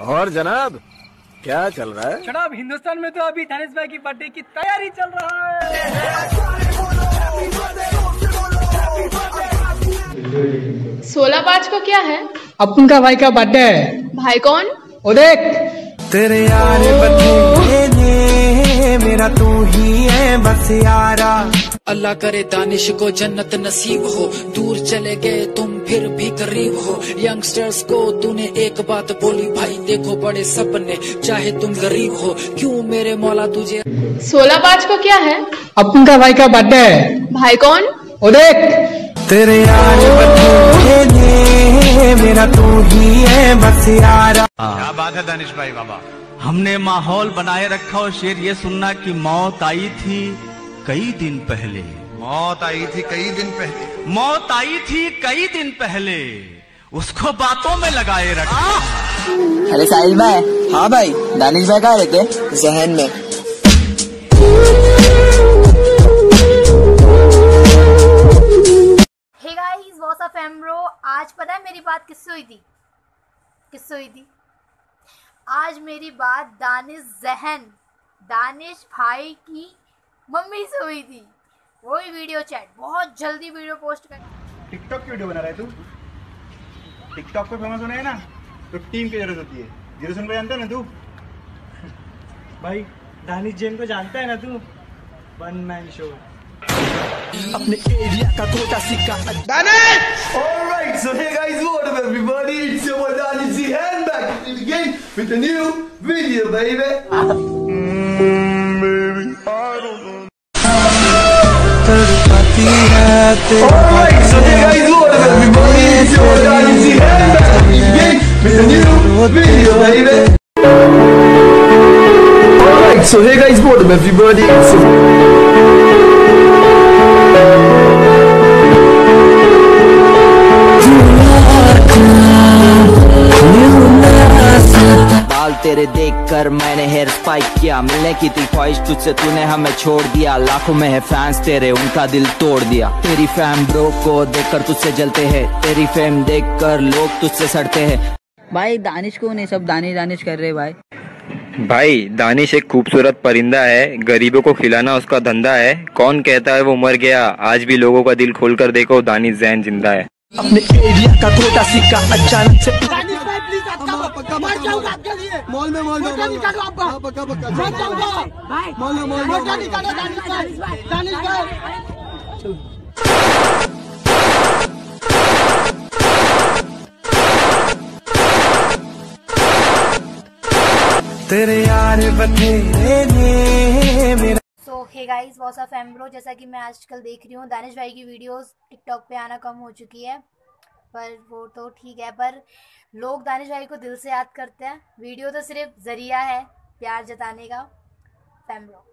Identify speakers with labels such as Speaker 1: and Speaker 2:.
Speaker 1: और जनाब क्या चल रहा है?
Speaker 2: जनाब हिंदुस्तान में तो अभी धनेश भाई की बर्थडे की तैयारी चल रहा है।
Speaker 3: सोलह पाँच को क्या है?
Speaker 2: अपन का भाई का बर्थडे है।
Speaker 3: भाई कौन?
Speaker 2: ओ देख।
Speaker 4: तेरे यार मेरा तू ही है बस यारा।
Speaker 5: अल्लाह करे दानिश को जन्नत नसीब हो। दूर चले गए तुम फिर भी करीब हो। यंगस्टर्स को तूने एक बात बोली भाई देखो बड़े सपने चाहे तुम गरीब हो। क्यों मेरे मौला तुझे?
Speaker 3: सोलह पाँच को क्या है?
Speaker 2: अपन का भाई का बर्थडे है
Speaker 3: भाई कौन?
Speaker 2: ओ देख।
Speaker 4: तेरे यार मेरा तू ही है बस यार।
Speaker 6: क्या बात है दानिश भाई बाबा? हमने माहौल बनाए रखा और शेर ये सुनना कि मौत आई थी। कई दिन पहले।
Speaker 7: मौत आई थी कई दिन पहले।
Speaker 6: मौत आई थी कई दिन पहले। उसको बातों में लगाए रखा।
Speaker 8: अरे साहिल भाई हाँ भाई दानिश भाई कहाँ रहते जहन में।
Speaker 9: हे गाइस व्हाट्स अप एमरो आज पता है मेरी बात किससे हुई थी? किससे हुई थी? आज मेरी बात दानिश जहन दानिश भाई की मम्मी से हुई थी। वही वीडियो चैट बहुत जल्दी वीडियो पोस्ट कर।
Speaker 7: टिकटॉक की वीडियो बना रहा है तू। टिकटॉक पे फ़ेमस होना है ना तो टीम की ज़रूरत होती है। ज़ीरो सुन को जानता है ना तू?
Speaker 2: भाई दानिश जैन को जानता है ना तू? वन मैन शो
Speaker 4: अपने एरिया का कोटा सिक्का।
Speaker 7: Alright, so hey guys, what up everybody? It's your boy Danny Z and back in the game with a new video, Alright, so hey guys, up everybody? It's your a new video, baby. Alright, so hey guys, what up everybody? It's
Speaker 8: तेरे देख कर मैंने hair spike किया। मिलने की थी ख्वाहिश तुझसे तूने हमें छोड़ दिया। लाखों में है फैंस तेरे उनका दिल तोड़ दिया। तेरी फैम ब्रो को देख कर तुझसे जलते है। तेरी फेम देखकर लोग तुझसे सड़ते हैं।
Speaker 10: भाई दानिश को नहीं सब दानिश दानिश कर रहे भाई।
Speaker 11: भाई दानिश एक खूबसूरत परिंदा है। गरीबों को खिलाना उसका धंधा है। कौन कहता है वो मर गया? आज भी लोगों का दिल खोल कर देखो दानिश जैन ज़िंदा है।
Speaker 4: अपने एरिया का कोटा सिक्का अचानक से
Speaker 2: मॉल। में मॉल में पक्का पक्का मॉल में मॉल में
Speaker 4: तेरे यार बथेरे ने मेरा
Speaker 9: सो हे गाइस व्हाट्स अप एमरो जैसा कि मैं आजकल देख रही हूँ दानिश भाई की वीडियोस टिकटॉक पे आना कम हो चुकी है। पर वो तो ठीक है, पर लोग दानिश भाई को दिल से याद करते हैं। वीडियो तो सिर्फ़ ज़रिया है, प्यार जताने का। फैमरो